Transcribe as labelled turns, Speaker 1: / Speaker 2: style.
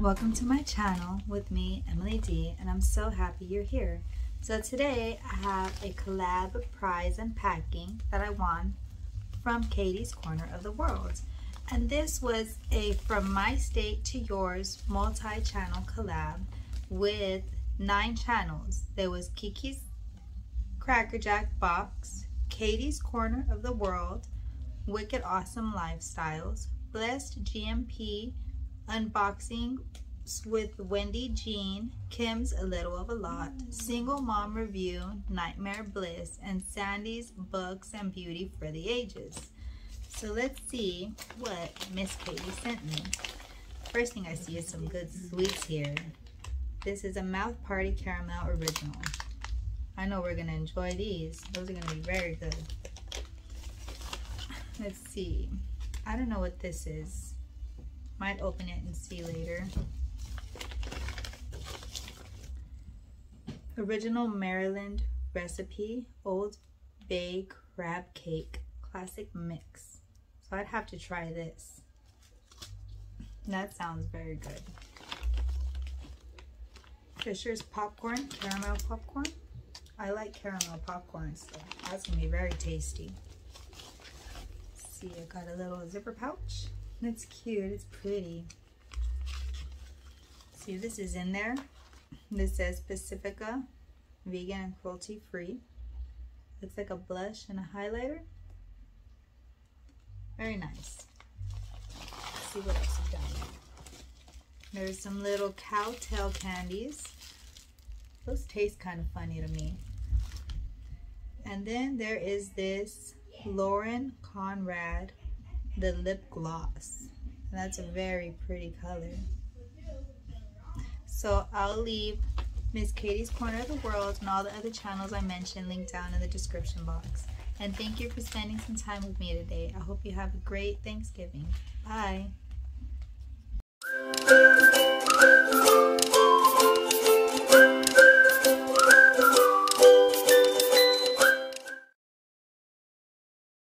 Speaker 1: Welcome to my channel with me, Emily D, and I'm so happy you're here. So today I have a collab prize unpacking that I won from Katie's Corner of the World. And this was a From My State to Yours multi-channel collab with nine channels. There was Kiki's Crackerjack Box, Katie's Corner of the World, Wicked Awesome Lifestyles, Blessed GMP, Unboxing with Wendy Jean, Kim's A Little of a Lot, Single Mom Review, NiteMare Bliss, and Sandy's Books and Beauty for the Ages. So let's see what Miss Katie sent me. First thing I see is some good sweets here. This is a Mouth Party Caramel Original. I know we're going to enjoy these. Those are going to be very good. Let's see. I don't know what this is. Might open it and see later. Original Maryland recipe, Old Bay crab cake, classic mix. So I'd have to try this. That sounds very good. Fisher's popcorn, caramel popcorn. I like caramel popcorn, so that's gonna be very tasty. See, I got a little zipper pouch. That's cute, it's pretty. See, this is in there. This says Pacifica, vegan and cruelty free. Looks like a blush and a highlighter. Very nice. Let's see what else we got. There's some little cowtail candies. Those taste kind of funny to me. And then there is this Lauren Conrad the lip gloss. And that's a very pretty color. So I'll leave Miss Katie's Corner of the World and all the other channels I mentioned linked down in the description box. And thank you for spending some time with me today. I hope you have a great Thanksgiving. Bye.